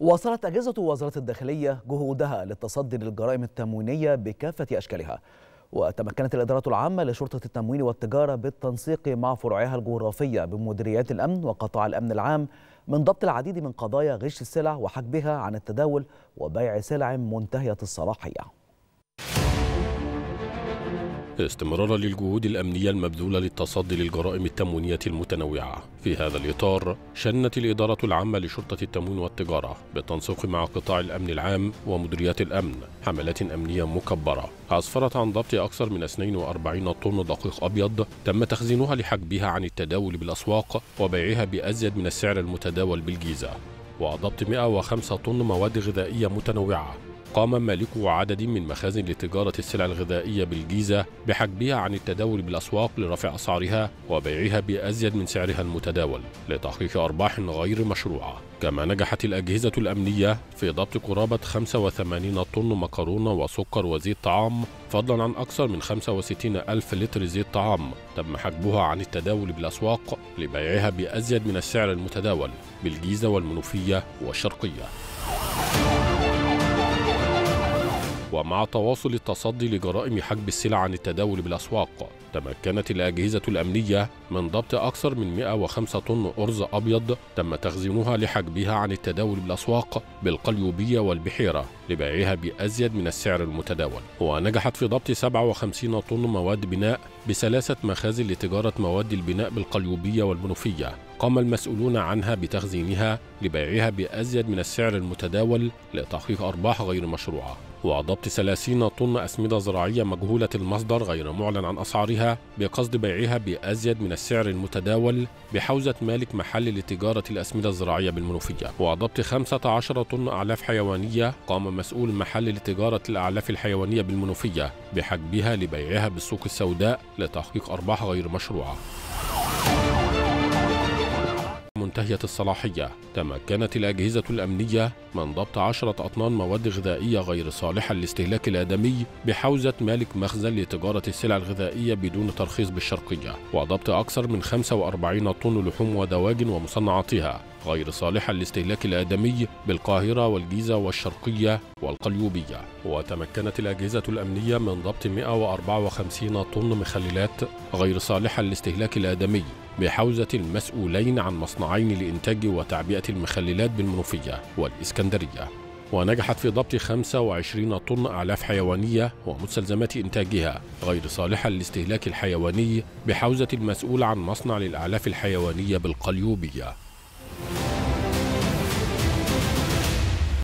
واصلت أجهزة وزارة الداخلية جهودها للتصدي للجرائم التموينية بكافة أشكالها. وتمكنت الإدارة العامة لشرطة التموين والتجارة بالتنسيق مع فروعها الجغرافية بمديريات الأمن وقطاع الأمن العام من ضبط العديد من قضايا غش السلع وحجبها عن التداول وبيع سلع منتهية الصلاحية. استمرارا للجهود الأمنية المبذولة للتصدي للجرائم التموينية المتنوعة. في هذا الإطار شنت الإدارة العامة لشرطة التموين والتجارة بالتنسيق مع قطاع الأمن العام ومديريات الأمن حملات أمنية مكبرة. أسفرت عن ضبط أكثر من 42 طن دقيق أبيض تم تخزينها لحجبها عن التداول بالأسواق وبيعها بأزيد من السعر المتداول بالجيزة. وضبط 105 طن مواد غذائية متنوعة قام مالكو عدد من مخازن لتجارة السلع الغذائية بالجيزة بحجبها عن التداول بالأسواق لرفع أسعارها وبيعها بأزيد من سعرها المتداول لتحقيق أرباح غير مشروعة. كما نجحت الأجهزة الأمنية في ضبط قرابة 85 طن مكرونة وسكر وزيت طعام فضلا عن أكثر من 65 ألف لتر زيت طعام تم حجبها عن التداول بالأسواق لبيعها بأزيد من السعر المتداول بالجيزة والمنوفية والشرقية. ومع تواصل التصدي لجرائم حجب السلع عن التداول بالأسواق تمكنت الأجهزة الأمنية من ضبط أكثر من 105 طن أرز أبيض تم تخزينها لحجبها عن التداول بالأسواق بالقليوبية والبحيرة. لبيعها بأزيد من السعر المتداول. ونجحت في ضبط 57 طن مواد بناء بثلاثة مخازن لتجارة مواد البناء بالقليوبية والمنوفية. قام المسؤولون عنها بتخزينها لبيعها بأزيد من السعر المتداول لتحقيق أرباح غير مشروعة. وضبط 30 طن أسمدة زراعية مجهولة المصدر غير معلن عن أسعارها بقصد بيعها بأزيد من السعر المتداول بحوزة مالك محل لتجارة الأسمدة الزراعية بالمنوفية. وضبط 15 طن أعلاف حيوانية قام مسؤول محل لتجارة الأعلاف الحيوانية بالمنوفية بحجبها لبيعها بالسوق السوداء لتحقيق أرباح غير مشروعة. منتهية الصلاحية تمكنت الأجهزة الأمنية من ضبط عشرة أطنان مواد غذائية غير صالحة للاستهلاك الآدمي بحوزة مالك مخزن لتجارة السلع الغذائية بدون ترخيص بالشرقية وضبط أكثر من 45 طن لحوم ودواجن ومصنعاتها. غير صالحة للاستهلاك الآدمي بالقاهرة والجيزة والشرقية والقليوبية. وتمكنت الأجهزة الأمنية من ضبط 154 طن مخللات غير صالحة للاستهلاك الآدمي بحوزة المسؤولين عن مصنعين لإنتاج وتعبئة المخللات بالمنوفية والإسكندرية. ونجحت في ضبط 25 طن أعلاف حيوانية ومستلزمات إنتاجها غير صالحة للاستهلاك الحيواني بحوزة المسؤول عن مصنع للأعلاف الحيوانية بالقليوبية.